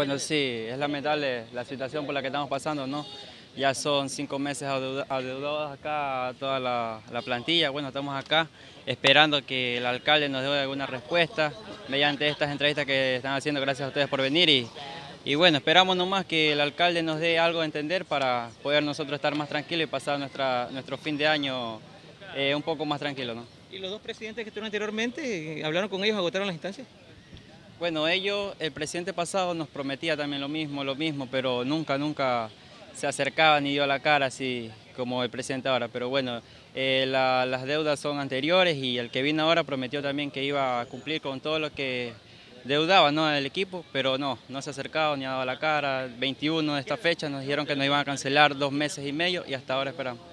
Bueno, sí, es lamentable la situación por la que estamos pasando, ¿no? Ya son cinco meses adeudados acá toda la, plantilla. Bueno, estamos acá esperando que el alcalde nos dé alguna respuesta mediante estas entrevistas que están haciendo. Gracias a ustedes por venir y, y bueno, esperamos nomás que el alcalde nos dé algo a entender para poder nosotros estar más tranquilos y pasar nuestra, nuestro fin de año eh, un poco más tranquilo, ¿no? ¿Y los dos presidentes que estuvieron anteriormente, hablaron con ellos, agotaron las instancias? Bueno, ellos, el presidente pasado nos prometía también lo mismo, lo mismo, pero nunca, nunca se acercaba ni dio la cara así como el presidente ahora. Pero bueno, eh, las deudas son anteriores y el que vino ahora prometió también que iba a cumplir con todo lo que deudaba ¿no? el equipo, pero no, no se ha acercado ni ha dado la cara. 21 de esta fecha nos dijeron que nos iban a cancelar dos meses y medio y hasta ahora esperamos.